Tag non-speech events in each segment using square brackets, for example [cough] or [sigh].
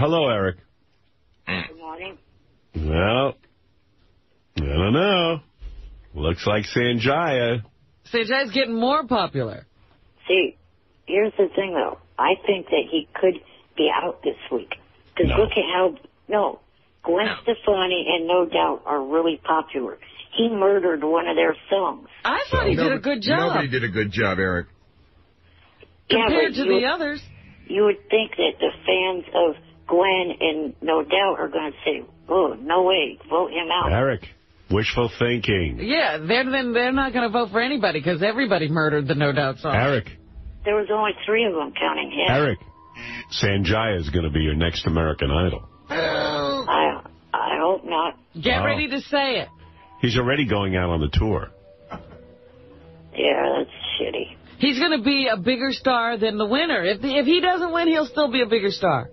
Hello, Eric. Good morning. Well, I don't know. Looks like Sanjaya. Sanjaya's getting more popular. See, here's the thing, though. I think that he could be out this week. Because No. look at how, no, Gwen Stefani and No Doubt are really popular. He murdered one of their songs. I thought he did a good job Nobody did a good job, Eric. compared yeah, to but the you, others. you would think that the fans of Gwen and No Doubt are going to say, oh, no way, vote him out. Eric, wishful thinking. Yeah, they're then they're not going to vote for anybody because everybody murdered the No Doubt song. Eric, There was only three of them counting him. Eric, Sanjaya is going to be your next American Idol. I, I hope not. Get Wow. ready to say it. He's already going out on the tour. Yeah, that's shitty. He's going to be a bigger star than the winner. If if he doesn't win, he'll still be a bigger star.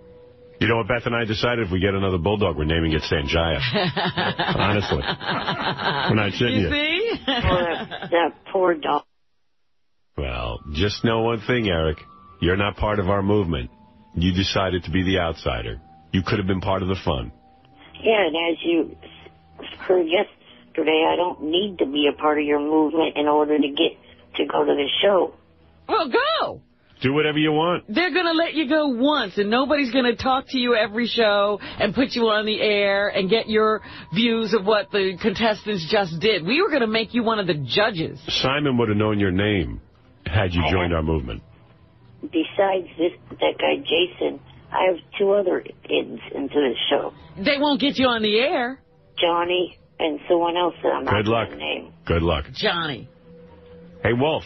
You know what Beth and I decided? If we get another bulldog, we're naming it Sanjaya. [laughs] Honestly. We're not shitting You you. see? Poor, that, that poor dog. Well, just know one thing, Eric. You're not part of our movement. You decided to be the outsider. You could have been part of the fun. Yeah, and as you heard yesterday, I don't need to be a part of your movement in order to get to go to the show. well, go. Do whatever you want. They're going to let you go once, and nobody's going to talk to you every show and put you on the air and get your views of what the contestants just did. We were going to make you one of the judges. Simon would have known your name had you joined our movement. Besides this, that guy Jason, I have two other ins into the show. They won't get you on the air. Johnny and someone else that I'm not Good luck. name. Good luck. Johnny. Hey, Wolf.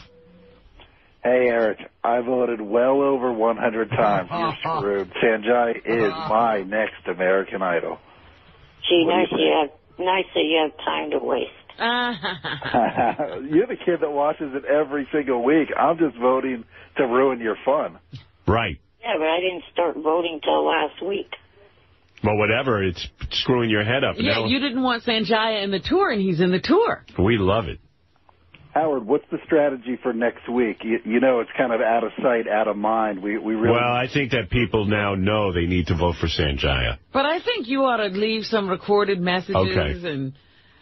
Hey, Eric, I voted well over 100 times. [laughs] You're screwed. Sanjay is [laughs] my next American Idol. Gee, What do you nice you have, nice that you have time to waste. [laughs] You're the kid that watches it every single week. I'm just voting to ruin your fun. Right. Yeah, but I didn't start voting till last week. Well, whatever. It's screwing your head up. yeah, Now- you didn't want Sanjaya in the tour, and he's in the tour. We love it. Howard, what's the strategy for next week? You, you know, it's kind of out of sight, out of mind. We we really. Well, I think that people now know they need to vote for Sanjaya. But I think you ought to leave some recorded messages Okay. and,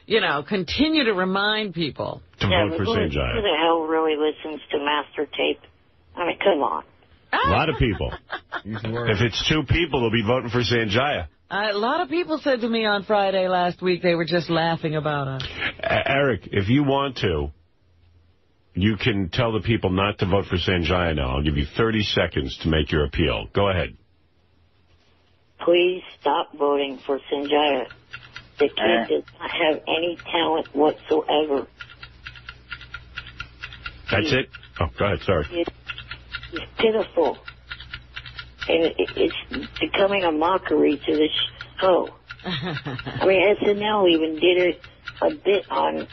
you know, continue to remind people. To yeah, vote for who, who the hell really listens to master tape? I mean, come on. A lot of people. [laughs] If it's two people, they'll be voting for Sanjaya. A lot of people said to me on Friday last week they were just laughing about us. Uh, Eric, if you want to, you can tell the people not to vote for Sanjaya now. I'll give you 30 seconds to make your appeal. Go ahead. Please stop voting for Sanjaya. The kid Eh. does not have any talent whatsoever. That's it? Oh, go ahead. Sorry. It, it's pitiful. And it, it's becoming a mockery to the show. [laughs] I mean, SNL even did a, a bit on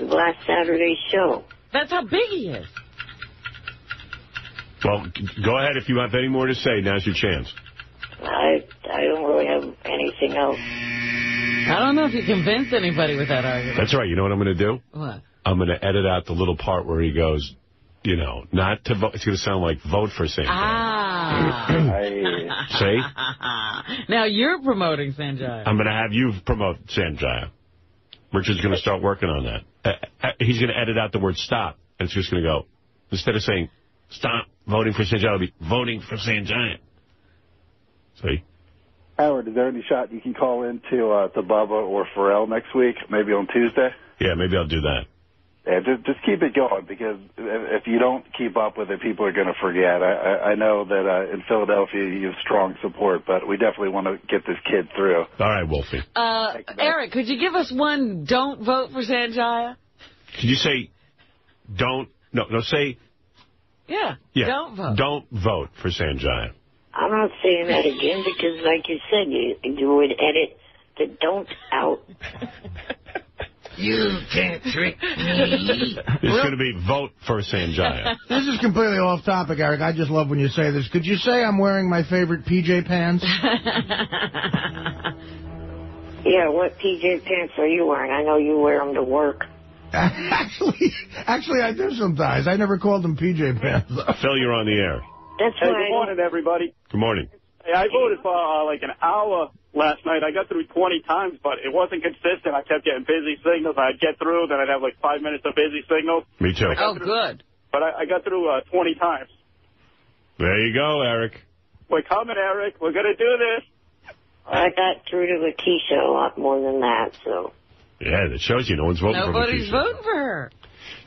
last Saturday's show. That's how big he is. Well, go ahead if you have any more to say. Now's your chance. I I don't really have anything else. I don't know if you convinced anybody with that argument. That's right. You know what I'm going to do? What? I'm going to edit out the little part where he goes, you know, not to vote. It's going to sound like vote for Sanjay. Ah. I, See? [laughs] now you're promoting Sanjay. I'm going to have you promote Sanjaya. Richard's going to start working on that. Uh, uh, he's going to edit out the word stop. And it's just going to go, instead of saying, stop voting for Sanjaya, it'll be voting for Sanjaya. See? Howard, is there any shot you can call into uh, to Bubba or Pharrell next week, maybe on Tuesday? Yeah, maybe I'll do that. Yeah, just, just keep it going because if if you don't keep up with it, people are going to forget. I, I, I know that uh, in Philadelphia you have strong support, but we definitely want to get this kid through. All right, Wolfie. Uh, Eric, could you give us one don't vote for Sanjaya? Could you say, don't, no, no, say, Yeah, yeah, don't vote. don't vote for Sanjaya. I'm not saying that again because, like you said, you, you would edit the don't out. [laughs] You can't trick me. It's going to be vote for Sanjaya. [laughs] This is completely off topic, Eric. I just love when you say this. Could you say I'm wearing my favorite PJ pants? [laughs] Yeah, what PJ pants are you wearing? I know you wear them to work. [laughs] actually, actually, I do sometimes. I never called them PJ pants. though. Phil, you're on the air. That's Hey, why good morning, everybody. Good morning. Hey, I voted for uh, like an hour last night. I got through 20 times, but it wasn't consistent. I kept getting busy signals. I'd get through, then I'd have like five minutes of busy signals. Me too. Oh, good. But I, I got through uh, 20 times. There you go, Eric. We're coming, Eric. We're going to do this. I got through to LaKisha a lot more than that, so. Yeah, that shows you no one's voting Nobody's for LaKisha. Nobody's voting for her.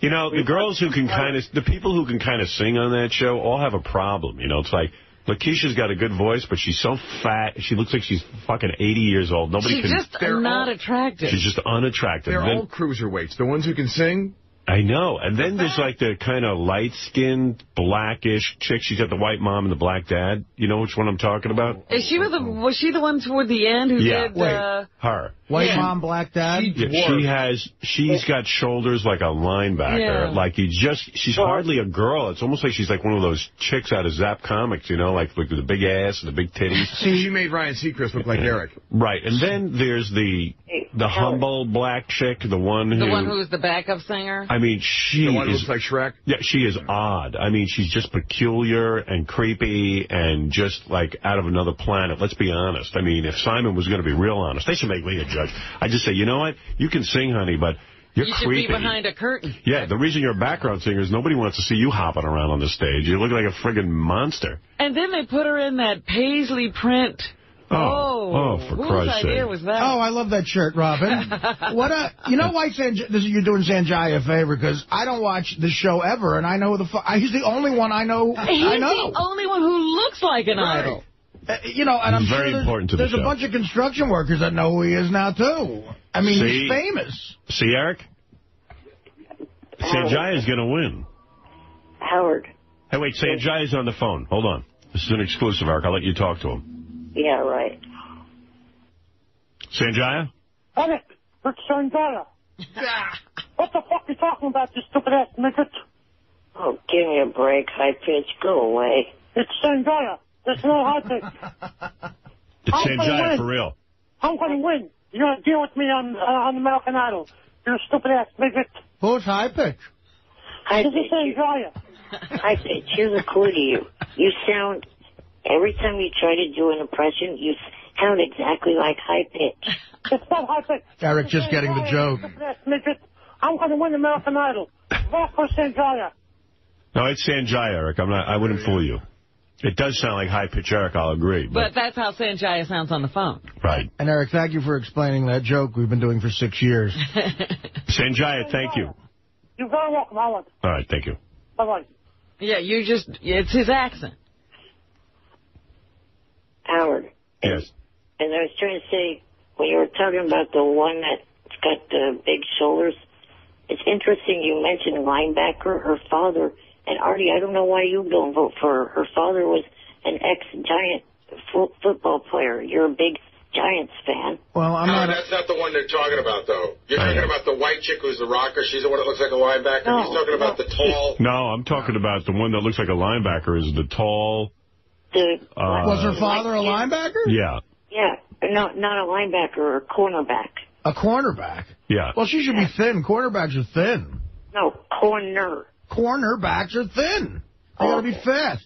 You know, the girls who can kind of, the people who can kind of sing on that show all have a problem. You know, it's like, LaKisha's got a good voice, but she's so fat. She looks like she's fucking 80 years old. Nobody She's can. just not all- attractive. She's just unattractive. They're Then- all cruiserweights. The ones who can sing, I know. And then there's like the kind of light-skinned, blackish chick. She's got the white mom and the black dad. You know which one I'm talking about? Is she with the, was she the one toward the end who Yeah. did, Wait. uh, Her. White Yeah. mom, black dad. She- Yeah, she has, she's got shoulders like a linebacker. Yeah. Like you just, she's hardly a girl. It's almost like she's like one of those chicks out of Zap Comix, you know, like with the big ass and the big titties. see, [laughs] she made Ryan Seacrest look like Eric. Right. And then there's the, the humble black chick, the one who, the one who was the backup singer? I mean, she The one who is looks like Shrek. Yeah, she is odd. I mean, she's just peculiar and creepy and just like out of another planet. Let's be honest. I mean, if Simon was going to be real honest, they should make Lee a judge. I just say, you know what? You can sing, honey, but you're you should creepy. be behind a curtain. Yeah, the reason you're a background singer is nobody wants to see you hopping around on the stage. You look like a friggin' monster. And then they put her in that paisley print. Oh, Oh, for whose Christ's idea sake. was that? Oh, I love that shirt, Robin. [laughs] what a, you know why Sanj- this, you're doing Sanjay a favor? Because I don't watch this show ever, and I know the, fu- he's the only one I know, He's I know. the only one who looks like an idol. Uh, you know, and I'm He's sure very important to the there's a bunch of construction workers that know who he is now, too. I mean, See? he's famous. See, Eric? Sanjay is going to win. Howard. Hey, wait, Sanjay is on the phone. Hold on. This is an exclusive, Eric. I'll let you talk to him. Yeah, right. Sanjaya? Eric, it's Sandara. [laughs] what the fuck are you talking about, you stupid ass midget? Oh, give me a break, high pitch. Go away. It's Sanjaya. There's no high pitch. It's I'm Sanjaya for real. I'm going to win. You're going to deal with me on uh, on American Idol. You're stupid ass midget. Who's high pitch? High This is pitch. Sandara. High pitch. Here's a clue to you. You sound, every time you try to do an impression, you sound exactly like high pitch. It's not high pitch. Eric just getting the joke. Stupid. I'm going to win American Idol. Vote for Sandara. No, it's Sanjaya, Eric. I'm not. I wouldn't fool you. It does sound like high pitch, Eric. I'll agree. But that's how Sanjaya sounds on the phone. right, And Eric, thank you for explaining that joke we've been doing for six years. [laughs] Sanjaya. Thank you. You're very welcome, Howard. All right, thank you. Bye-bye. Yeah, you just, it's his accent. Howard. Yes. And I was trying to say, when you were talking about the one that's got the big shoulders, it's interesting you mentioned linebacker, her father. And Artie, I don't know why you don't vote for her. Her father was an ex-Giant fo- football player. You're a big Giants fan. Well, I'm No, not. that's not the one they're talking about, though. You're oh, talking about the white chick who's the rocker. She's the one that looks like a linebacker. No, He's talking about no. the tall. No, I'm talking about the one that looks like a linebacker. Is the tall? The, Uh, Was her father a linebacker? Yeah, Yeah, no, not a linebacker or a cornerback. A cornerback. yeah. Well, she should be thin. Cornerbacks are thin. No, corner. Cornerbacks are thin. They gotta be fast.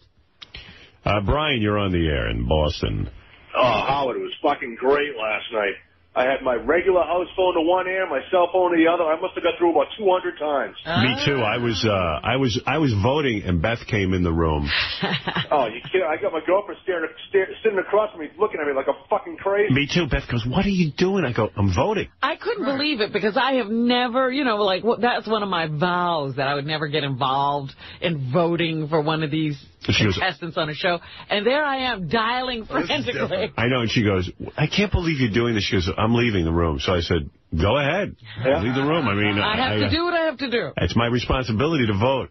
Uh, Brian, you're on the air in Boston. Oh, Howard, it was fucking great last night. I had my regular house phone to one ear, my cell phone to the other. I must have got through about 200 times. Me too. I was, uh, I was, I was voting, and Beth came in the room. [laughs] Oh, you kidding? I got my girlfriend staring, stare, sitting across from me, looking at me like I'm fucking crazy. Me too. Beth goes, "What are you doing?" I go, "I'm voting." I couldn't believe it because I have never, you know, like well, that's one of my vows that I would never get involved in voting for one of these She goes- contestants on a show. And there I am dialing oh, frantically. I know, and she goes, "I can't believe you're doing this." She goes, "I'm leaving the room." So I said, "Go ahead, leave the room." I mean, I have to do what I have to do. It's my responsibility to vote.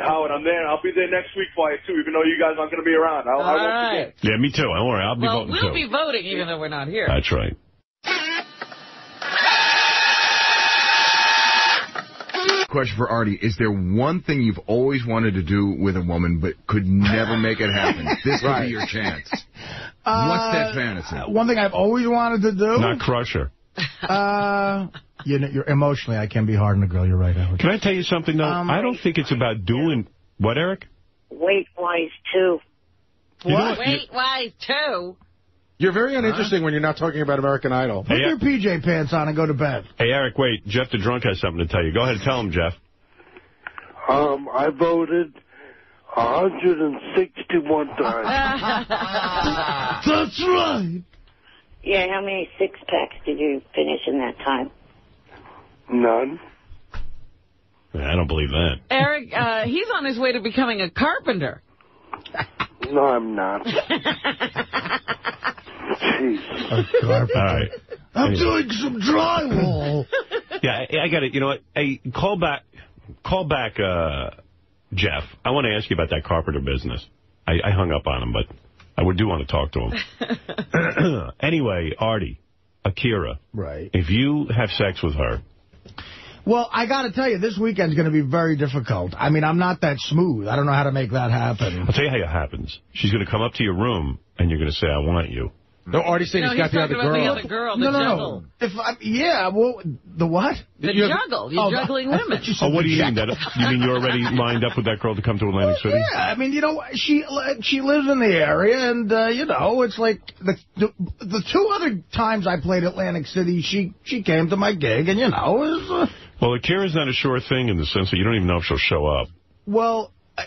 Howard, I'm there. I'll be there next week for you, too, even though you guys aren't going to be around. I'll, I All won't right. forget. Yeah, me too. Don't worry, I'll be Well, voting we'll too. be voting even though we're not here. That's right. Question for Artie. Is there one thing you've always wanted to do with a woman but could never make it happen? [laughs] This would be your chance. What's that fantasy? Uh, One thing I've always wanted to do. Not crush her. Uh, you know, you're emotionally, I can be hard on a girl. You're right, Howard. Can I tell you something though? Um, I don't think it's about doing what, Eric? Weight-wise, too. You know What? what? Wait, why two? You're very uninteresting when you're not talking about American Idol. Put Hey, your PJ pants on and go to bed. Hey, Eric, wait. Jeff the Drunk has something to tell you. Go ahead and tell him, Jeff. Um, I voted 161 times. [laughs] That's right. Yeah, how many six packs did you finish in that time? None. I don't believe that. Eric, uh, he's on his way to becoming a carpenter. No, I'm not. [laughs] Jeez. All right. I'm Anyway. doing some drywall. Yeah, I, I got it. You know what? Hey, call back, call back, uh, Jeff. I want to ask you about that carpenter business. I, I hung up on him, but I would do want to talk to him. [coughs] anyway, Artie, Akira, right. if you have sex with her, Well, I got to tell you, this weekend's going to be very difficult. I mean, I'm not that smooth. I don't know how to make that happen. I'll tell you how it happens. She's going to come up to your room, and you're going to say, I want you. No, Artie's saying No, he's got he's the other about girl. the other girl, the no, no, juggle. no. If I, yeah, well, the what? The You have- juggle. You're Oh, juggling I women. you Oh, what do you mean? That. You mean you're already [laughs] lined up with that girl to come to Atlantic City? Yeah, I mean, you know, she she lives in the area, and uh, you know, it's like the, the the two other times I played Atlantic City, she she came to my gig, and you know, it was, uh, Well, Akira's not a sure thing in the sense that you don't even know if she'll show up. well. Uh,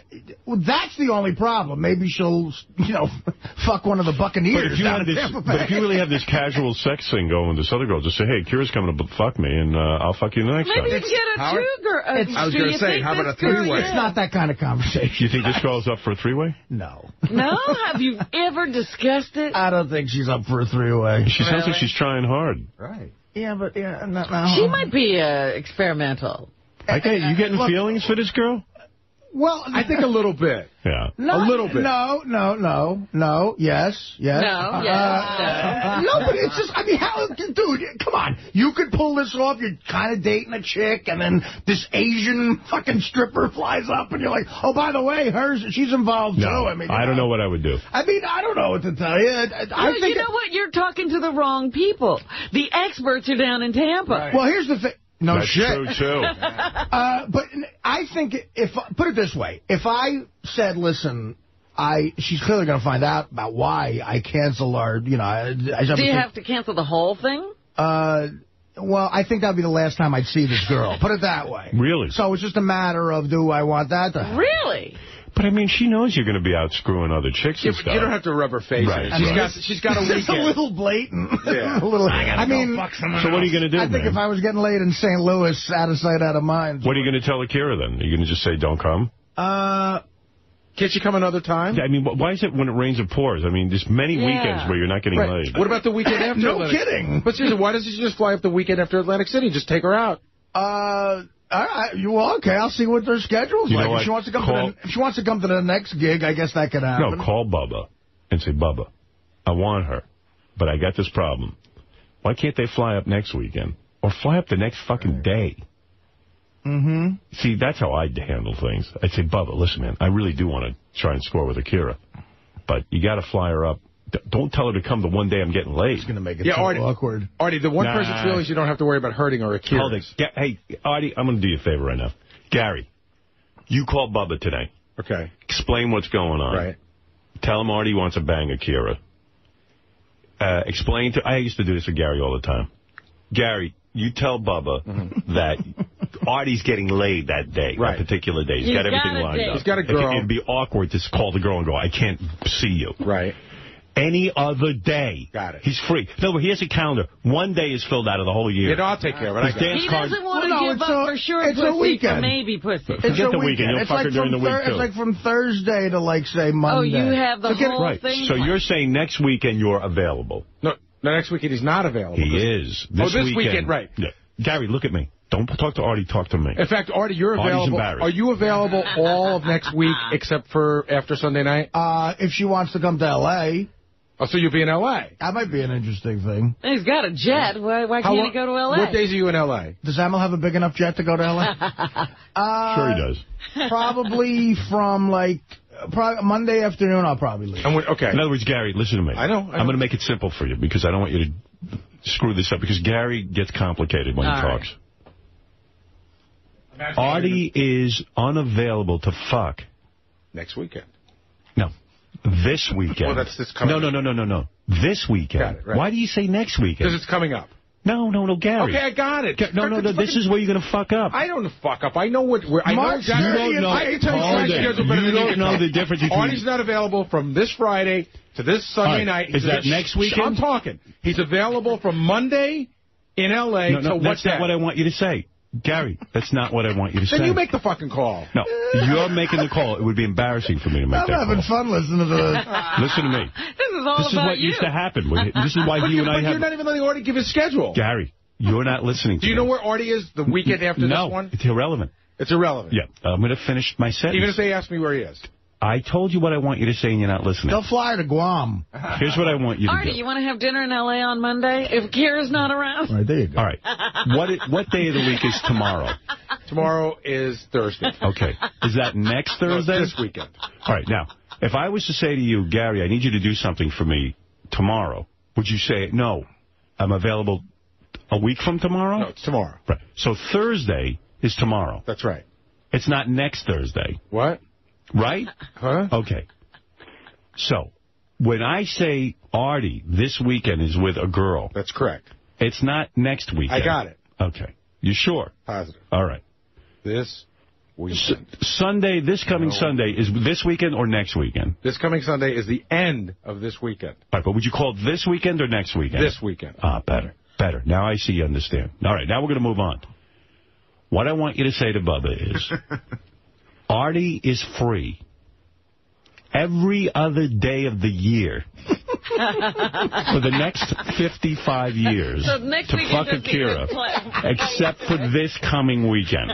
well, That's the only problem. Maybe she'll, you know, [laughs] fuck one of the Buccaneers But if you down have this, [laughs] but if you really have this casual sex thing going with this other girl, just say, hey, Kira's coming to fuck me, and uh, I'll fuck you the next Maybe you time. can get a Howard? two-girl. Uh, It's- I was do gonna say, how about a three-way? It's not that kind of conversation. You think this girl's up for a three-way? No. No? Have you ever discussed it? I don't think she's up for a three-way. She sounds like she's trying hard. Right. Yeah, but yeah, no, no. She might be uh, experimental. Okay, you getting Look- feelings for this girl? Well, I think a little bit. [laughs] Yeah. No, A little bit. No, no, no, no. Yes, yes. No, yes, Uh, [laughs] no, but it's just, I mean, how, dude, come on. You could pull this off. You're kind of dating a chick, and then this Asian fucking stripper flies up, and you're like, oh, by the way, hers, she's involved, No, too. I mean, you I don't know what I would do. I mean, I don't know what to tell you. I, I No, think. you know what? You're talking to the wrong people. The experts are down in Tampa. Well, here's the thing. No That's shit. true, too. [laughs] Uh, but I think if put it this way, if I said, "Listen, I," she's clearly going to find out about why I cancel our, you know. I, I Do you have to cancel the whole thing? Uh, well, I think that'd be the last time I'd see this girl. Put it that way. Really? So it's just a matter of do I want that to happen? Really? But, I mean, she knows you're going to be out screwing other chicks Yeah, and but stuff. you don't have to rub her face Right, in. She's right. got she's got a weekend. It's a little blatant. [laughs] Yeah. [laughs] a little, I, mean, So what are you going to do, I think man? if I was getting laid in St. Louis, out of sight, out of mind. What are you going to tell Akira, then? Are you going to just say, don't come? Uh, Can't you come another time? I mean, why is it when it rains it pours? I mean, there's many Yeah. weekends where you're not getting Right. laid. What about the weekend after [laughs] No Atlantic kidding. But seriously, why doesn't she just fly up the weekend after Atlantic City just take her out? Uh, all right. You well, okay? I'll see what their schedule's You like. what? If she wants to come Call- to the, if she wants to come to the next gig, I guess that could happen. No, call Bubba and say, Bubba, I want her, but I got this problem. Why can't they fly up next weekend? Or fly up the next fucking day? Mm-hmm. See, that's how I'd handle things. I'd say, Bubba, listen, man, I really do want to try and score with Akira, but you got to fly her up. D- don't tell her to come the one day I'm getting laid. It's gonna make it Yeah, so Artie- awkward. Artie, the one Nah. person's feelings you don't have to worry about hurting or Akira. Hold Hey, Artie, I'm going to do you a favor right now. Gary, you call Bubba today. Okay. Explain what's going on. Right. Tell him Artie wants to bang Akira. Uh, explain to... I used to do this with Gary all the time. Gary, you tell Bubba that Artie's getting laid that day, Right. that particular day. He's He's got everything got a lined date. up. He's got a It- girl. It'd be awkward to call the girl and go, I can't see you. Right. Any other day. Got it. He's free. No, but he has a calendar. One day is filled out of the whole year. You know, I'll take care of it. His dance He card... doesn't want to Well, no, give it's up a- for sure it's a pussy for weekend. maybe pussy. It's Forget a the weekend. You'll It's fuck like her during from the week, too. It's like from Thursday to, like, say, Monday. Oh, you have the So whole Right. thing. So you're saying next weekend you're available. No, no, next weekend he's not available. He is. Oh, This this weekend, right. Yeah. Gary, look at me. Don't talk to Artie. Talk to me. In fact, Artie, you're Artie's available. Are you available all of next week except for after Sunday night? Uh, if she wants to come to L.A., Oh, so you'll be in L.A. that might be an interesting thing. He's got a jet. Why, why How can't lo- he go to L.A.? What days are you in L.A.? Does Emil have a big enough jet to go to L.A.? [laughs] uh, Sure he does. Probably from, like, probably Monday afternoon, I'll probably leave. And we, okay. In other words, Gary, listen to me. I know, I am going to make it simple for you because I don't want you to screw this up because Gary gets complicated when All he right. talks. Artie is unavailable to fuck. Next weekend. This weekend. Well, that's this coming No, no, no, no, no, no. This weekend. Got it, right. Why do you say next weekend? Because it's coming up. No, no, no, Gary. Okay, I got it. Ga- No, no, no. This is where you're going to fuck up. I don't fuck up. I know what. Where, I know Mark, exactly. you don't know- I can tell you Hold my it. schedule better You don't can know the difference between- Artie's not available from this Friday to this Sunday right. night. Is that next weekend? I'm talking. He's available from Monday in L.A. No, no, that's day? not what I want you to say. Gary, that's not what I want you to Then say. you make the fucking call. No, you're making the call. It would be embarrassing for me to make I'm that having fun listening to the... [laughs] Listen to me. This is all This is what you. used to happen. This is why [laughs] But, you you, and I but have... you're not even letting Artie give his schedule. Gary, you're not listening to Do you me. know where Artie is the weekend after no, this one? No, it's irrelevant. It's irrelevant. Yeah, I'm going to finish my sentence. Even if they ask me where he is. I told you what I want you to say and you're not listening. They'll fly to Guam. Here's what I want you to Artie, do. you want to have dinner in L.A. on Monday if Kira's not around? All right, there you go. All right. What what day of the week is tomorrow? Tomorrow is Thursday. Okay. Is that next No, Thursday? this weekend. All right. Now, if I was to say to you, Gary, I need you to do something for me tomorrow, would you say, no, I'm available a week from tomorrow? No, it's tomorrow. Right. So Thursday is tomorrow. That's right. It's not next Thursday, What? Right? Huh? Okay. So, when I say Artie this weekend is with a girl, That's correct. it's not next weekend. I got it. Okay. You sure? Positive. All right. This S- Sunday, this coming No. Sunday, is this weekend or next weekend? This coming Sunday is the end of this weekend. All right, but would you call it this weekend or next weekend? This weekend. Ah, better. Better. Now I see you understand. All right, now we're going to move on. What I want you to say to Bubba is, [laughs] Artie is free every other day of the year [laughs] for the next 55 years So next to weekend fuck is Akira, except for this coming weekend.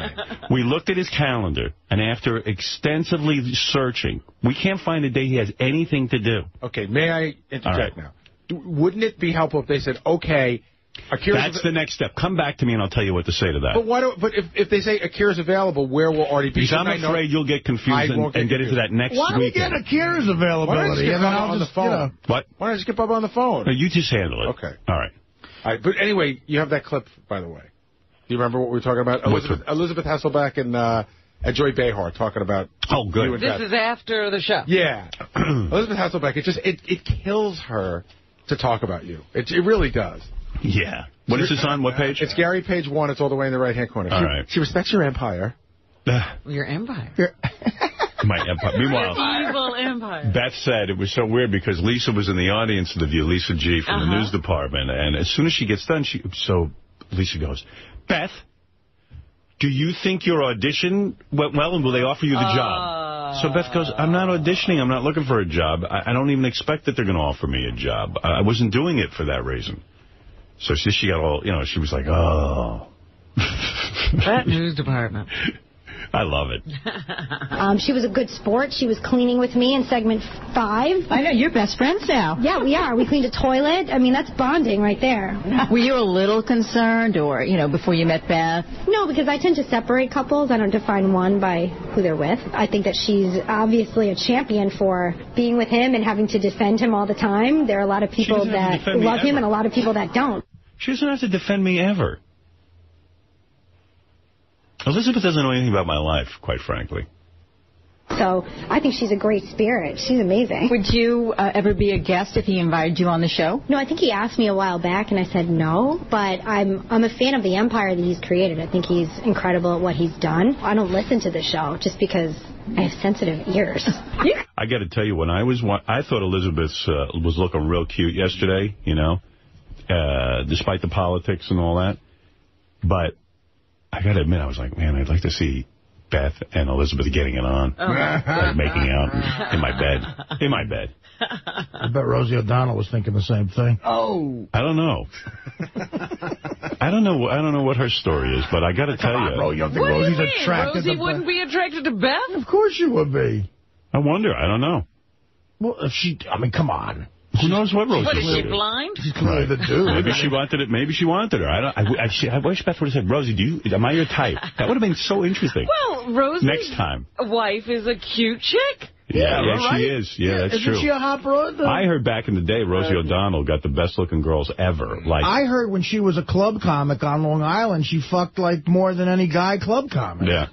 We looked at his calendar, and after extensively searching, we can't find a day he has anything to do. Okay, may I interject All right. now? Wouldn't it be helpful if they said, okay, Akira's That's the next step. Come back to me, and I'll tell you what to say to that. But why do, But if, if they say Akira's available, where will Artie be? Because I'm Shouldn't I know- afraid you'll get confused and, get and get into that next Why don't we get weekend. Akira's Why don't I just availability? get and then I'll on just, the you phone? know, What? Why don't I just get Bubba on the phone? No, you just handle it. Okay. All right. All right, but anyway, you have that clip, by the way. Do you remember what we were talking about? What's Elizabeth, Elizabeth Hasselbeck and, uh, and Joy Behar talking about... Oh, You good. and This Beth. is after the show. Yeah. [clears throat] Elizabeth Hasselbeck, it just, it, it kills her to talk about you. It, it really does. Yeah. What is this on? What page? It's Gary, page one. It's all the way in the right-hand corner. All she, right. she respects your empire. Your empire. [laughs] My empire. Meanwhile, Evil empire. Beth said it was so weird because Lisa was in the audience of the View, Lisa G from the Uh-huh. news department, and as soon as she gets done, she so Lisa goes, Beth, do you think your audition went well, and will they offer you the job? So Beth goes, I'm not auditioning. I'm not looking for a job. I, I don't even expect that they're going to offer me a job. I, I wasn't doing it for that reason. So she, she got all, you know, she was like, oh. That news department. [laughs] I love it. [laughs] Um, she was a good sport. She was cleaning with me in segment five. I know, you're best friends now. Yeah, we are. We cleaned a toilet. I mean, that's bonding right there. [laughs] Were you a little concerned, or, you know, before you met Beth? No, because I tend to separate couples. I don't define one by who they're with. I think that she's obviously a champion for being with him and having to defend him all the time. There are a lot of people doesn't have to that defend me love him and a lot of people that don't. She doesn't have to defend me ever. Elizabeth doesn't know anything about my life, quite frankly. So I think she's a great spirit. She's amazing. Would you uh, ever be a guest if he invited you on the show? No, I think he asked me a while back, and I said no. But I'm I'm a fan of the empire that he's created. I think he's incredible at what he's done. I don't listen to the show just because I have sensitive ears. I got to tell you, when I was, I thought Elizabeth uh, was looking real cute yesterday, you know, uh, despite the politics and all that. But I got to admit, I was like, man, I'd like to see Beth and Elizabeth getting it on, Oh. like making out in my bed, in my bed. I bet Rosie O'Donnell was thinking the same thing. Oh, I don't know. I don't know. I don't know what her story is, but I got to tell on, you, bro, you don't think What do you mean? attracted Rosie to wouldn't be attracted to Beth? Of course she would be. I wonder. I don't know. Well, if she, I mean, come on. Who knows what Rosie What, is she blind? She's clearly the dude. Maybe she wanted it. Maybe she wanted her. I don't. I, I, she, I wish Beth would have said, "Rosie, do you? Am I your type?" That would have been so interesting. Well, Rosie's Next time. wife is a cute chick. Yeah, yeah, right? she is. Yeah, that's Isn't true. she a hot broad? I heard back in the day, Rosie O'Donnell got the best looking girls ever. Like, I heard when she was a club comic on Long Island, she fucked like more than any guy club comic. yeah,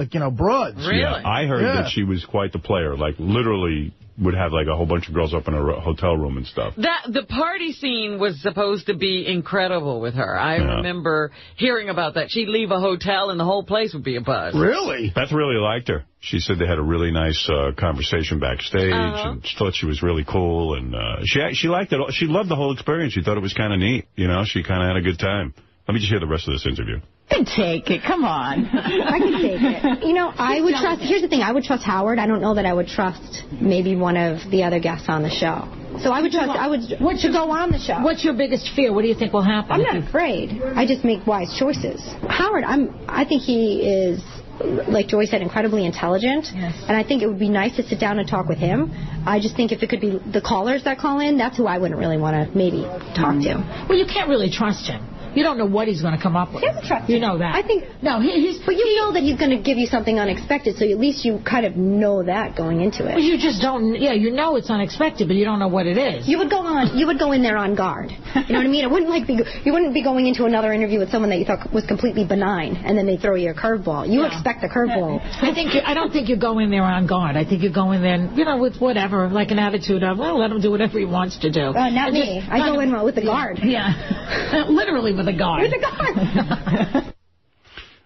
like, you know, broads. Yeah, I heard Yeah. that she was quite the player. Like, literally would have, like, a whole bunch of girls up in a hotel room and stuff. That the party scene was supposed to be incredible with her. I Yeah. remember hearing about that. She'd leave a hotel and the whole place would be a buzz. Really? Beth really liked her. She said they had a really nice uh, conversation backstage, Uh-huh. and she thought she was really cool, and uh, she she liked it. all. She loved the whole experience. She thought it was kind of neat. You know, she kind of had a good time. Let me just hear the rest of this interview. Can take it. Come on. I can take it. You know, I would trust. Here's the thing: I would trust Howard. I don't know that I would trust maybe one of the other guests on the show. So I would trust. I would What's to your- go on the show. What's your biggest fear? What do you think will happen? I'm not afraid. I just make wise choices. Howard, I'm. I think he is, like Joy said, incredibly intelligent, Yes. and I think it would be nice to sit down and talk with him. I just think if it could be the callers that call in, that's who I wouldn't really want to maybe talk to. Well, you can't really trust him. You don't know what he's going to come up with. You know that. I think. No, he, he's. But you know that he's going to give you something unexpected, so at least you kind of know that going into it. Well, you just don't. Yeah, you know it's unexpected, but you don't know what it is. You would go on. You would go in there on guard. You know what I mean? It wouldn't like be. You wouldn't be going into another interview with someone that you thought was completely benign, and then they throw you a curveball. You expect a curveball. I think you, I don't think you go in there on guard. I think you go in there, you know, with whatever, like an attitude of, well, let him do whatever he wants to do. Uh, not And me. just I go in with the guard. Yeah, [laughs] literally with a guard. With a guard. [laughs]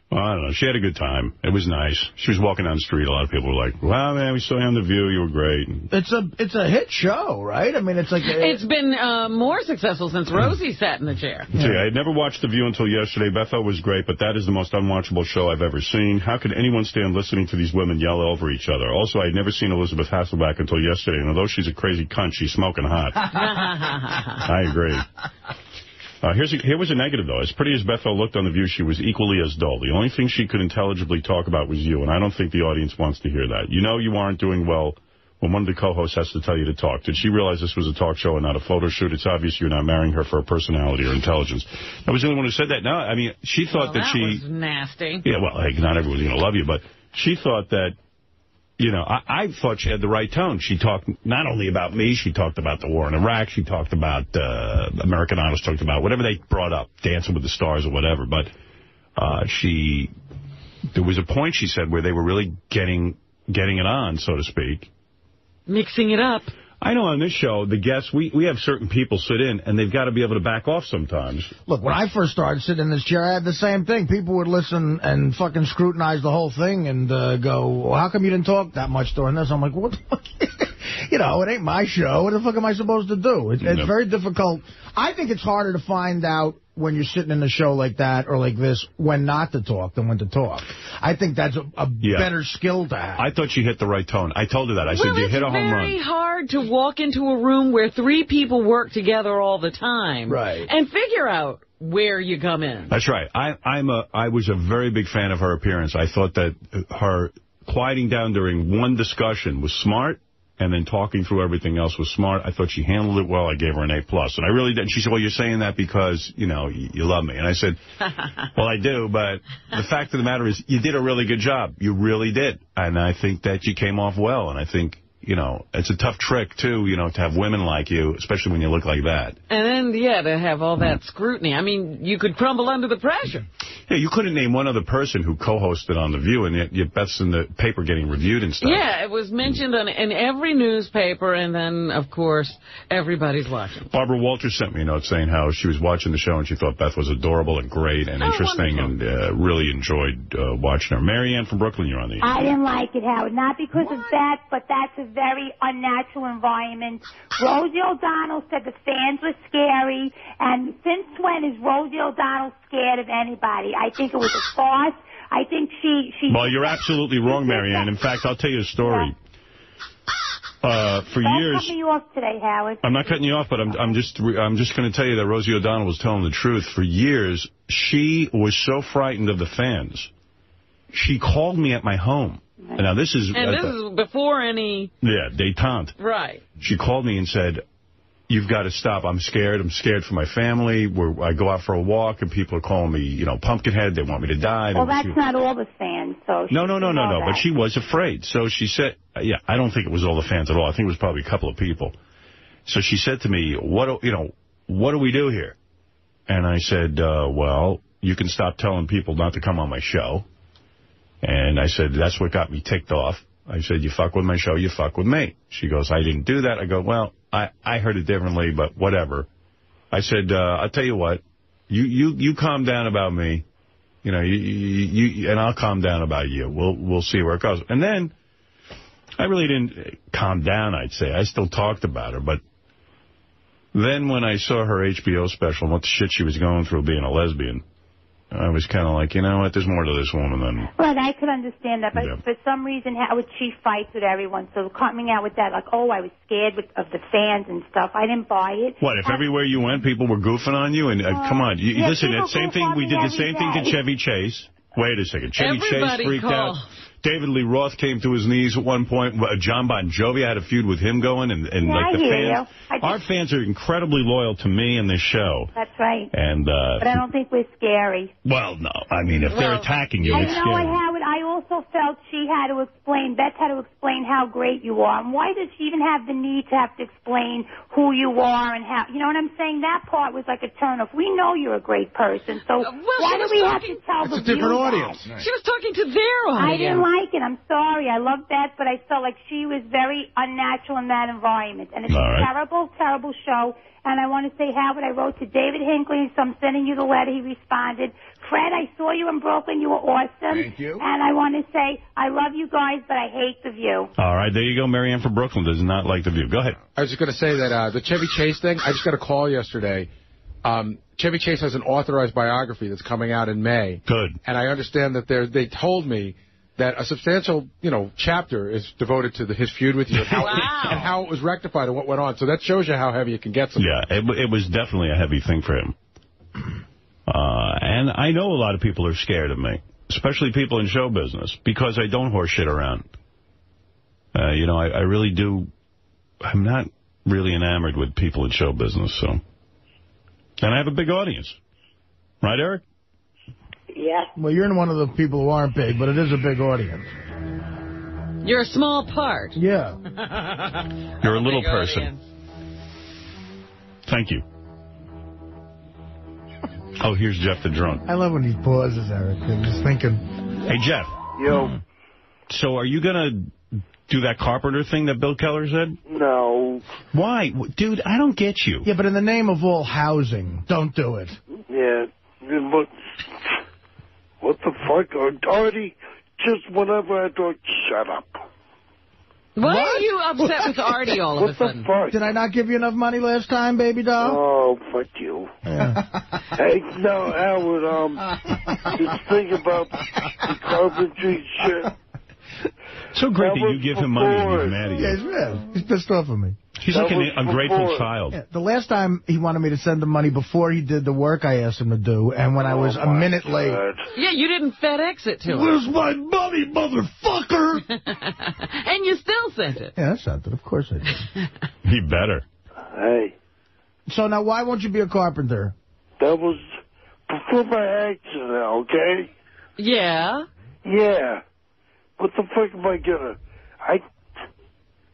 Well, I don't know. She had a good time. It was nice. She was walking down the street. A lot of people were like, "Wow, man, we saw you on the View. You were great." It's a it's a hit show, right? I mean, it's like a, It's been uh, more successful since Rosie sat in the chair. See, I had never watched The View until yesterday. Bethel was great, but that is the most unwatchable show I've ever seen. How could anyone stand listening to these women yell over each other? Also, I had never seen Elizabeth Hasselbeck until yesterday, and although she's a crazy cunt, she's smoking hot. [laughs] I agree. Uh, here's a, here was a negative, though. As pretty as Bethel looked on The View, she was equally as dull. The only thing she could intelligibly talk about was you, and I don't think the audience wants to hear that. You know you aren't doing well when one of the co-hosts has to tell you to talk. Did she realize this was a talk show and not a photo shoot? It's obvious you're not marrying her for her personality or intelligence. I was the only one who said that. No, I mean, she thought Well, that, that she... was nasty. Yeah, well, hey, not everyone's going to love you, but she thought that, you know, I, I thought she had the right tone. She talked not only about me, she talked about the war in Iraq, she talked about uh, American she talked about whatever they brought up, Dancing with the Stars or whatever, but uh, she, there was a point, she said, where they were really getting getting it on, so to speak. Mixing it up. I know on this show, the guests, we, we have certain people sit in, and they've got to be able to back off sometimes. Look, when I first started sitting in this chair, I had the same thing. People would listen and fucking scrutinize the whole thing and uh, go, well, how come you didn't talk that much during this? I'm like, what the [laughs] fuck? you know, it ain't my show. What the fuck am I supposed to do? It, it's Yep. very difficult. I think it's harder to find out when you're sitting in a show like that or like this when not to talk than when to talk. I think that's a, a Yeah. better skill to have. I thought she hit the right tone. I told her that. I well, said, you hit a home run. It's very hard to walk into a room where three people work together all the time. Right. And figure out where you come in. That's right. I, I'm a, I was a very big fan of her appearance. I thought that her quieting down during one discussion was smart, and then talking through everything else was smart. I thought she handled it well. I gave her an A+. plus, And I really did. And she said, well, you're saying that because, you know, you, you love me. And I said, [laughs] well, I do, but the fact of the matter is you did a really good job. You really did. And I think that you came off well. And I think, you know, it's a tough trick, too, you know, to have women like you, especially when you look like that. And then, yeah, to have all that scrutiny. I mean, you could crumble under the pressure. Yeah, you couldn't name one other person who co-hosted on The View, and yet, yet Beth's in the paper getting reviewed and stuff. Yeah, it was mentioned on, in every newspaper, and then, of course, everybody's watching. Barbara Walters sent me a note saying how she was watching the show and she thought Beth was adorable and great and Oh, interesting and uh, really enjoyed uh, watching her. Marianne from Brooklyn, you're on the I didn't like it, Howard. Not because of that, but that's a very unnatural environment. Rosie O'Donnell said the fans were scary, and since when is Rosie O'Donnell scared of anybody? I think it was a farce. I think she she. Well, you're absolutely wrong, Marianne. In fact, I'll tell you a story. Uh, for Don't years, cut me off today, Howard. I'm not cutting you off, but I'm, I'm just I'm just going to tell you that Rosie O'Donnell was telling the truth. For years, she was so frightened of the fans. She called me at my home. And now this is And this is before any... yeah detente. Right. She called me and said, you've got to stop. I'm scared. I'm scared for my family. Where I go out for a walk and people are calling me, you know, Pumpkinhead. They want me to die. They Well, that's you- not all the fans, so. no, she no, no, no, know no. But she was afraid. So she said, yeah, I don't think it was all the fans at all. I think it was probably a couple of people. So she said to me, what, do, you know, what do we do here? And I said, uh, well, you can stop telling people not to come on my show. And I said, that's what got me ticked off. I said, you fuck with my show, you fuck with me. She goes, I didn't do that. I go, well, I, I heard it differently, but whatever. I said, uh, I'll tell you what, you, you, you calm down about me, you know, you, you, you, and I'll calm down about you. We'll, we'll see where it goes. And then I really didn't calm down, I'd say. I still talked about her, but then when I saw her HBO special and what the shit she was going through being a lesbian, I was kind of like, you know what, there's more to this woman than... Right, I could understand that, but Yeah. for some reason, how would she fights with everyone? So coming out with that, like, oh, I was scared with, of the fans and stuff. I didn't buy it. What, if everywhere you went, people were goofing on you? And uh, Come on, you, yeah, listen, people that same thing, we did the every same thing to. Chevy Chase. Wait a second, Chevy Everybody Chase freaked call. out. David Lee Roth came to his knees at one point. Uh, John Bon Jovi had a feud with him going, and, and Yeah, like I the hear fans. you. I just- Our fans are incredibly loyal to me and this show. That's right. And, uh, But I don't think we're scary. well, no, I mean, if they're attacking you, I it's know, scary. I Howard. I also felt she had to explain, Beth had to explain how great you are. And why does she even have the need to have to explain who you are and how, you know what I'm saying? That part was like a turnoff. We know you're a great person, so why do we talking- have to tell It's the a different audience. that? She was talking to their audience. I didn't like it. I'm sorry. I love Beth, but I felt like she was very unnatural in that environment. And it's All a right. terrible, terrible show. And I want to say, Howard, I wrote to David Hinckley, so I'm sending you the letter. He responded. Fred, I saw you in Brooklyn. You were awesome. Thank you. And I want to say, I love you guys, but I hate the view. All right, there you go. Marianne from Brooklyn does not like the view. Go ahead. I was just going to say that uh, the Chevy Chase thing, I just got a call yesterday. Um, Chevy Chase has an authorized biography that's coming out in May. Good. And I understand that they're, they told me that a substantial, you know, chapter is devoted to the, his feud with you and how, Wow. and how it was rectified and what went on. So that shows you how heavy it can get. Sometimes. Yeah, it, it was definitely a heavy thing for him. Uh, and I know a lot of people are scared of me, especially people in show business, because I don't horse shit around. Uh, you know, I, I really do. I'm not really enamored with people in show business, so. And I have a big audience. Right, Eric? Yeah. Well, you're in one of the people who aren't big, but it is a big audience. You're a small part. Yeah. [laughs] You're a little person. audience. Thank you. Oh, here's Jeff the drunk. I love when he pauses, Eric. I'm just thinking. Hey, Jeff. Yo, So are you going to do that carpenter thing that Bill Keller said? no. Why? Dude, I don't get you. Yeah, but in the name of all housing, don't do it. Yeah, but what the fuck? Artie, just whenever I talk, shut up. Why are you upset with Artie all of What a the sudden? fuck? Did I not give you enough money last time, baby doll? Oh, fuck you. hey, no, Howard, um, just think about the carpentry shit. So great That that you give him money and before. he's mad at Yeah, you. he's mad. He's pissed off at me. He's That like an ungrateful before. child. Yeah, the last time he wanted me to send him money before he did the work I asked him to do, and when I oh, was Oh, a my minute late. Yeah, you didn't FedEx it to him. Where's my money, motherfucker? [laughs] and you still sent it. yeah, I sent it. Of course I did. [laughs] He better. Hey, So now why won't you be a carpenter? that was before my accident, okay? Yeah. Yeah. What the fuck am I gonna... I...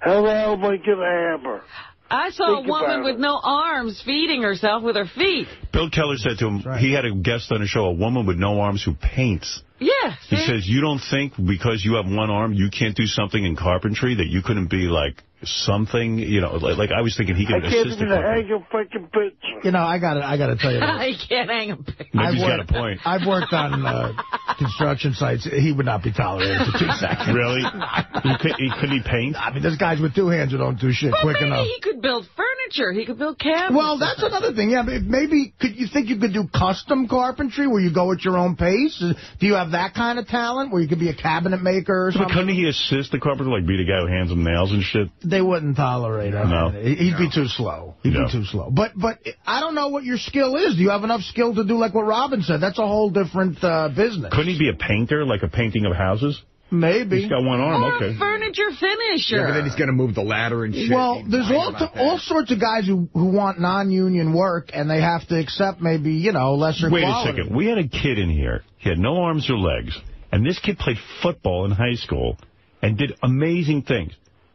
How the hell am I gonna hammer? I saw Think a woman with it. no arms feeding herself with her feet. Bill Keller said to him, right. he had a guest on a show, a woman with no arms who paints. Yeah. He says, you don't think because you have one arm, you can't do something in carpentry, that you couldn't be like something, you know, like, like I was thinking he I could can't assist the even carpenter. hang a fucking picture. You know, I got to I got to tell you. [laughs] I can't hang a picture. Maybe he's I've got a worked- point. I've worked on uh, [laughs] construction sites. He would not be tolerated for two [laughs] seconds. Really? He could, he, could he paint? I mean, there's guys with two hands who don't do shit Well, quick maybe enough. he could build furniture. He could build cabinets. Well, that's another thing. Yeah, maybe could you think you could do custom carpentry where you go at your own pace? Do you have that kind of talent where you could be a cabinet maker or But something? couldn't he assist the carpenter, like be the guy who hands him nails and shit? They wouldn't tolerate him. No. He'd be too slow. He'd No. be too slow. But but I don't know what your skill is. Do you have enough skill to do like what Robin said? That's a whole different uh, business. Couldn't he be a painter, like a painting of houses? Maybe. He's got one arm, or okay. a furniture finisher. Yeah, but then he's got to move the ladder and shit. Well, He's there's all about that. all sorts of guys who who want non-union work, and they have to accept maybe you know lesser Wait quality. a second. We had a kid in here. He had no arms or legs. And this kid played football in high school and did amazing things.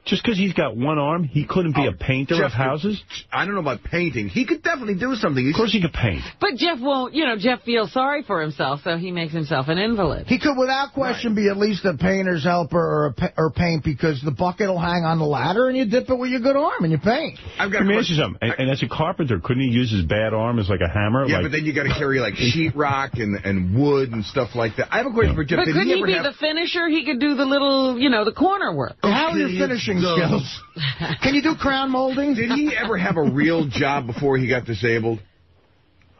Just because he's got one arm, he couldn't be a oh, painter Jeff of houses? I don't know about painting. He could definitely do something. Of course he could paint. But Jeff won't, you know, Jeff feels sorry for himself, so he makes himself an invalid. He could, without question, be at least a painter's helper or a or paint because the bucket will hang on the ladder and you dip it with your good arm and you paint. I've Let me ask you something. And, and as a carpenter, couldn't he use his bad arm as like a hammer? Yeah, like, but then you got to carry like [laughs] sheetrock and and wood and stuff like that. I have a question for Jeff. But Did couldn't he he, be have? the finisher? He could do the little, you know, the corner work. Oh, How are you finishing go. skills? [laughs] Can you do crown molding? Did he ever have a real job before he got disabled?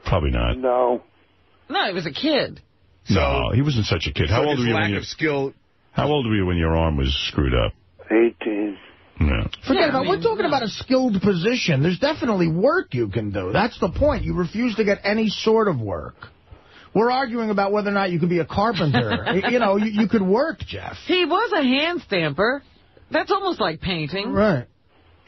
Probably not. No. No, he was a kid. no, he wasn't such a kid. How So old were you lack when you, of skill? How old were you when your arm was screwed up? 18. Yeah. Forget Yeah, about. I mean, we're talking about a skilled position. There's definitely work you can do. That's the point. You refuse to get any sort of work. We're arguing about whether or not you could be a carpenter. [laughs] you know, you, you could work, Jeff. He was a hand stamper. That's almost like painting. Right.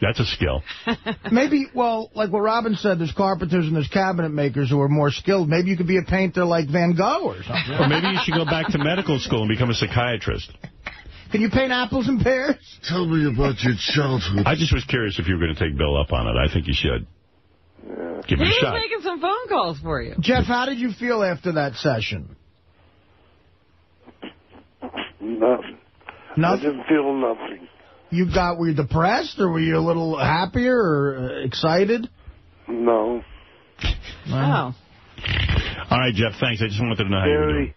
That's a skill. [laughs] Maybe, well, like what Robin said, there's carpenters and there's cabinet makers who are more skilled. Maybe you could be a painter like Van Gogh or something. Or maybe you should go back to medical school and become a psychiatrist. Can you paint apples and pears? Tell me about your childhood. I just was curious if you were going to take Bill up on it. I think you should. Give He it a was shot. making some phone calls for you. Jeff, how did you feel after that session? Nothing. I Nothing. didn't feel nothing. You got, were you depressed or were you a little happier or uh, excited? No. [laughs] Oh. All right, Jeff, thanks. I just wanted to know how you were doing.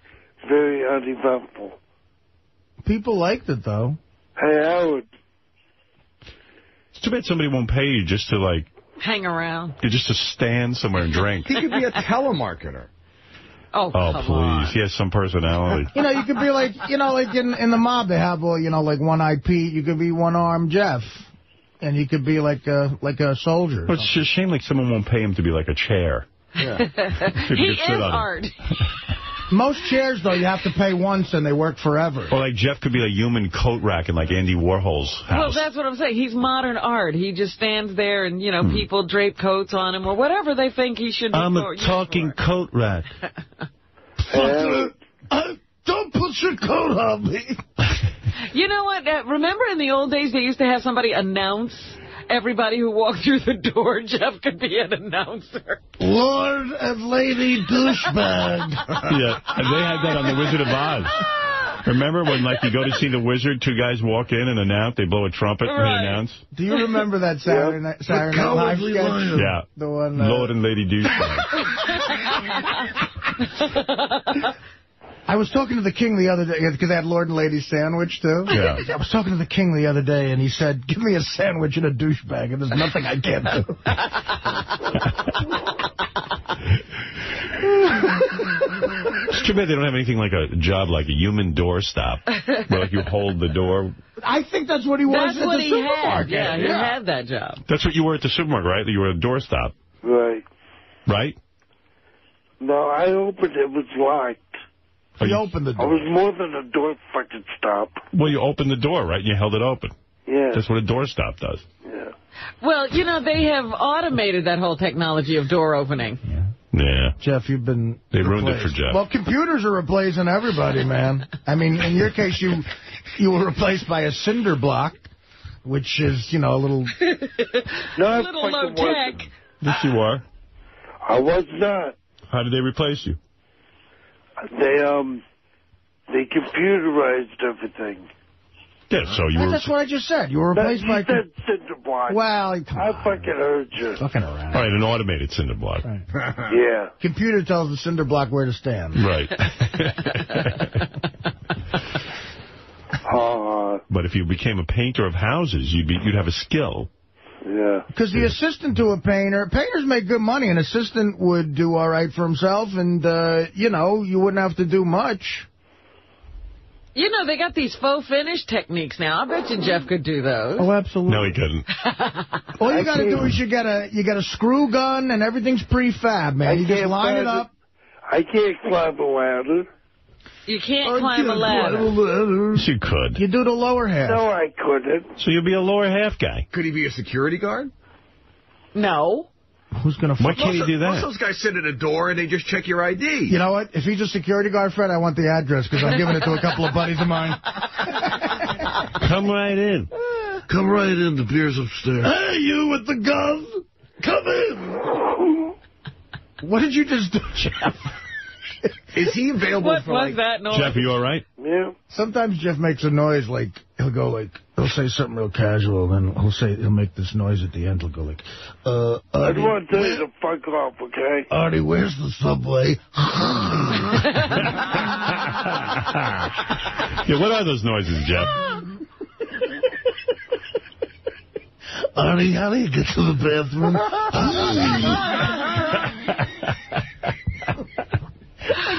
Very, very uneventful. People liked it, though. Hey, Howard. It's too bad somebody won't pay you just to, like, Hang around. just to stand somewhere and drink. [laughs] He could be a telemarketer. Oh, Oh, come please. on. He has some personality. You know, you could be like, you know, like in, in the mob, they have, well, you know, like one-eyed Pete. You could be one-armed Jeff. And you could be like a, like a soldier. Well, it's a shame like someone won't pay him to be like a chair. Yeah. [laughs] He is sit on him. art. [laughs] Most chairs, though, you have to pay once and they work forever. Or like Jeff could be a human coat rack in like Andy Warhol's house. Well, that's what I'm saying. He's modern art. He just stands there and, you know, Hmm. people drape coats on him or whatever they think he should be I'm a used talking coat rack. [laughs] Uh, don't put your coat on me. You know what? Uh, remember in the old days they used to have somebody announce everybody who walked through the door? [laughs] Jeff could be an announcer. Lord and Lady Douchebag. [laughs] yeah, and they had that on The Wizard of Oz. Remember when, like, you go to see the wizard, two guys walk in and announce, they blow a trumpet and Right. they announce? Do you remember that Saturday Night, Saturday Night Live sketch? Lion. Yeah. The one. Uh, Lord and Lady Douchebag. [laughs] I was talking to the king the other day, because they had Lord and Lady sandwich, too. Yeah. I was talking to the king the other day, and he said, give me a sandwich and a douchebag, and there's nothing I can't do. It's too bad they don't have anything like a job like a human doorstop, where like you hold the door. I think that's what he was That's at what the he had. supermarket. Yeah, he had that job. That's what you were at the supermarket, right? You were a doorstop, Right. right? No, I opened it. It was locked. Or you- opened the I was more than a door fucking stop. Well, you opened the door, right? And you held it open. Yeah. That's what a doorstop does. Yeah. Well, you know, they have automated that whole technology of door opening. Yeah. Yeah. Jeff, you've been They ruined it for Jeff. Well, computers are replacing everybody, man. I mean, in your case, you you were replaced by a cinder block, which is, you know, a little... [laughs] No, I little low-tech. wasn't. Yes, you are. I was not. How did they replace you? They, um, they computerized everything. Yeah, so you were... That's what I just said. You were That, replaced you by... said cinder block. Well, come I on. fucking heard you. Fucking around. All right, an automated cinder block. [laughs] [laughs] Yeah. Computer tells the cinder block where to stand. Right. [laughs] Uh, but if you became a painter of houses, you'd be you'd have a skill. Yeah. Because the assistant to a painter, painters make good money. An assistant would do all right for himself, and, uh, you know, you wouldn't have to do much. You know, they got these faux finish techniques now. I bet you Jeff could do those. Oh, absolutely. No, he couldn't. [laughs] All you got to do is you get a you get a screw gun, and everything's prefab, man. I you just line it find up. I can't climb a ladder. You can't oh, climb a ladder. Yes, you could. You do the lower half. No, I couldn't. So you'll be a lower half guy. Could he be a security guard? No. Who's gonna? Why fuck- can't he do that? Most those guys sit at a door and they just check your ID. You know what? If he's a security guard, Fred, I want the address because I'm giving it to a couple of buddies of mine. [laughs] Come right in. come right in. The beer's upstairs. Hey, you with the gun. Come in. What did you just do, [laughs] Jeff? [laughs] Is he available What for was like... that noise? Jeff, are you all right? Yeah. Sometimes Jeff makes a noise like, he'll go like, he'll say something real casual, then he'll say, he'll make this noise at the end. He'll go like, uh, I Artie, just want to tell you to fuck off, okay? Artie, where's the subway? [laughs] [laughs] yeah, what are those noises, Jeff? Artie, how do you get to the bathroom?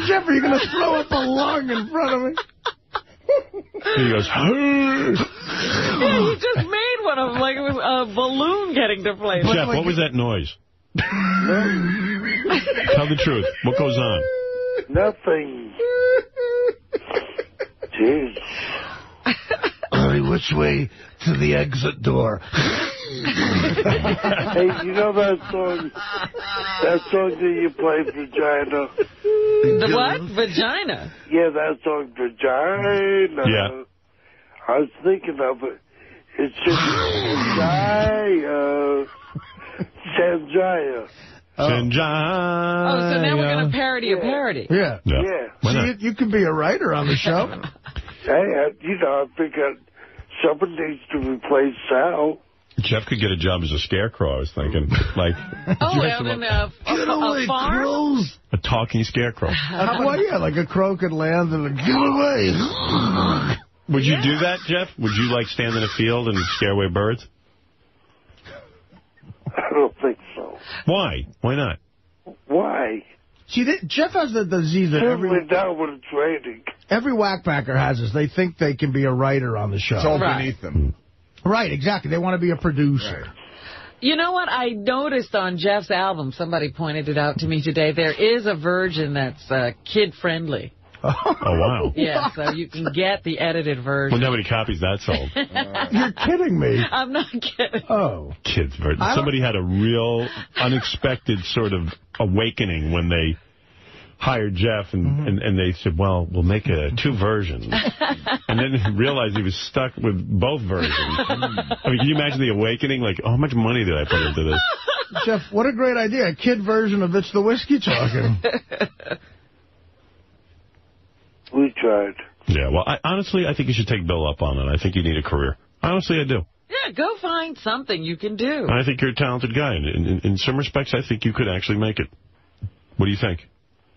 Jeff, are you going to throw up a lung in front of me? He goes, Yeah, you just made one of them like it was a balloon getting deflated. Jeff, what was that noise? Tell the truth. What goes on? Nothing. Jeez. Artie, which way to the exit door? [laughs] hey, you know that song? That song that you play, Vagina? The what? Vagina. Yeah, that song, Vagina. Yeah. I was thinking of it. It's just Vagina. Sanjaya. Oh. Sanjaya. Oh, so now we're going to parody a parody. Yeah. Yeah. Yeah. Why See, you, you can be a writer on the show. Hey, I, you know, I think I, someone needs to replace Sal. Jeff could get a job as a scarecrow, I was thinking. [laughs] Like, Oh, out in a, a, Get a away, farm? crows. a talking scarecrow. Uh, well, yeah, like a crow could land and like, get away. [laughs] Would you do that, Jeff? Would you, like, stand in a field and scare away birds? I don't think so. Why? Why not? Why? See, they, Jeff has the disease that every Certainly not when it's every whackpacker has this. They think they can be a writer on the show. It's all Right. beneath them. Right, exactly. They want to be a producer. You know what? I noticed on Jeff's album, somebody pointed it out to me today, there is a version that's uh, kid-friendly. Oh, wow. [laughs] Yeah, so you can get the edited version. Wonder nobody copies that sold. [laughs] You're kidding me. I'm not kidding. Oh. Kids version. Somebody had a real unexpected sort of awakening when they hired Jeff and, Mm-hmm. and, and they said, well, we'll make a two versions. [laughs] and then he realized he was stuck with both versions. I mean, can you imagine the awakening? Like, oh, how much money did I put into this? Jeff, what a great idea. A kid version of It's the Whiskey Talking. We tried. Yeah, well, I, honestly, I think you should take Bill up on it. I think you need a career. Honestly, I do. Yeah, go find something you can do. I think you're a talented guy. In, in, in some respects, I think you could actually make it. What do you think?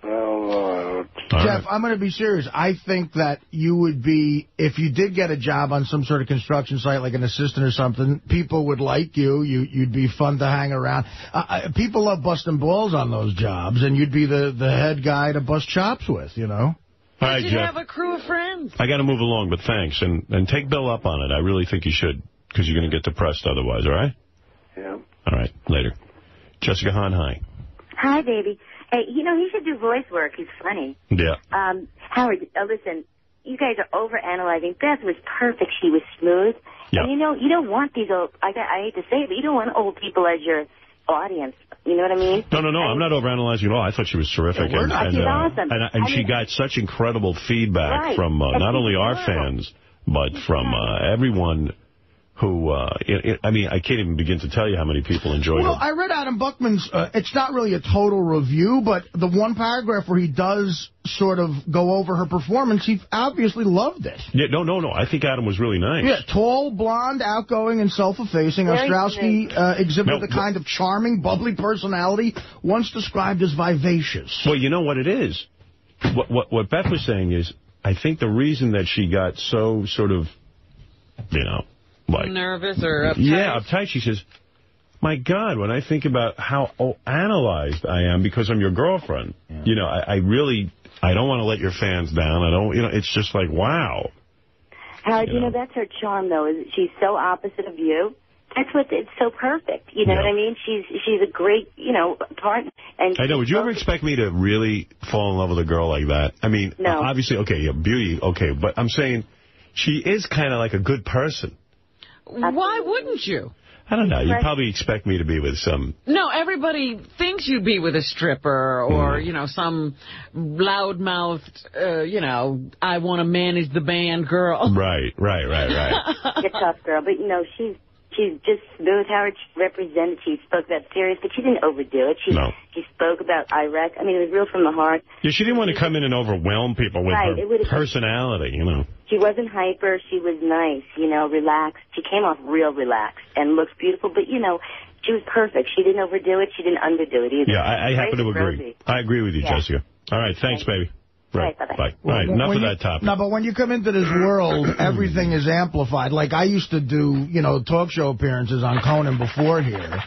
Well, uh, All Jeff, right. I'm going to be serious. I think that you would be, if you did get a job on some sort of construction site, like an assistant or something, people would like you. you you'd be fun to hang around. Uh, uh, people love busting balls on those jobs, and you'd be the, the head guy to bust chops with, you know? All right, you Jeff. have a crew of friends. I got to move along, but thanks. And and take Bill up on it. I really think you should, because you're going to get depressed otherwise, all right? yeah. All right, later. Jessica Hahn, hi. Hi, baby. Hey, you know, he should do voice work. He's funny. Yeah. Um, Howard, uh, listen, you guys are overanalyzing. Beth was perfect. She was smooth. Yeah. And, you know, you don't want these old, I, I hate to say it, but you don't want old people as your audience. You know what I mean? No, no, no. I'm not overanalyzing at all. I thought she was terrific. Yeah, and not. and, uh, awesome. and, and she mean- got such incredible feedback Right. from uh, not only our fans, but from uh, everyone who, uh, it, it, I mean, I can't even begin to tell you how many people enjoyed Well, it. Well, I read Adam Buckman's, uh, it's not really a total review, but the one paragraph where he does sort of go over her performance, he obviously loved it. Yeah, no, no, no. I think Adam was really nice. Yeah, tall, blonde, outgoing, and self-effacing, Very Ostrosky uh, exhibited No, the kind of charming, bubbly personality once described as vivacious. Well, you know what it is? What, what, what Beth was saying is, I think the reason that she got so sort of, you know, like, Nervous or uptight? yeah, uptight, she says, my God, when I think about how oh, analyzed I am because I'm your girlfriend, you know, I, I really, I don't want to let your fans down. I don't, you know, it's just like, wow. Howard, You you know, know. that's her charm, though. Is she's so opposite of you. That's what it's so perfect. You know Yeah. what I mean? She's she's a great, you know, partner. And I know. Would you ever expect me to really fall in love with a girl like that? I mean, No. obviously, okay, yeah, beauty, okay, but I'm saying she is kind of like a good person. Why wouldn't you? I don't know. You Right. probably expect me to be with some... No, everybody thinks you'd be with a stripper or, you know, some loudmouthed, uh, you know, I want to manage the band girl. Right, right, right, right. [laughs] a tough girl, but you know she's she's just smooth. Howard she represented. She spoke about serious, but she didn't overdo it. She No. she spoke about Iraq. I mean, it was real from the heart. Yeah, she didn't want to come in and overwhelm people with Right, her personality, you know. She wasn't hyper. She was nice. You know, relaxed. She came off real relaxed and looks beautiful. But you know, she was perfect. She didn't overdo it. She didn't underdo it either. Yeah, I, I happen to agree. Rosie. I agree with you, Yeah. Jessica. All right, thanks, baby. Right, bye-bye. bye. All right, When enough of you- that topic. No, but when you come into this world, [clears throat] everything is amplified. Like I used to do, you know, talk show appearances on Conan before here.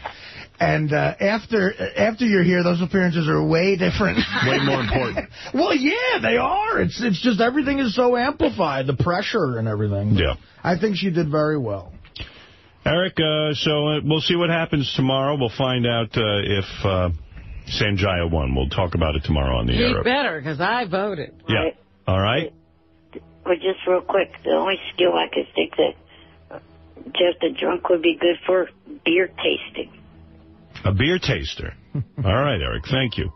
And uh, after after you're here, those appearances are way different. [laughs] Way more important. [laughs] well, yeah, they are. It's it's just everything is so amplified, the pressure and everything. Yeah. I think she did very well. Eric, uh, so uh, we'll see what happens tomorrow. We'll find out uh, if uh, Sanjaya won. We'll talk about it tomorrow on the He air. better, because I voted. Yeah. All right. But just real quick, the only skill I could think that uh, just a drunk would be good for beer tasting. A beer taster. [laughs] All right, Eric. Thank you.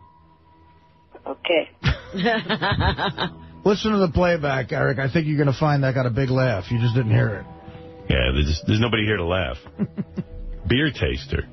Okay. [laughs] Listen to the playback, Eric. I think you're going to find that got a big laugh. You just didn't hear it. Yeah, there's, there's nobody here to laugh. [laughs] beer taster.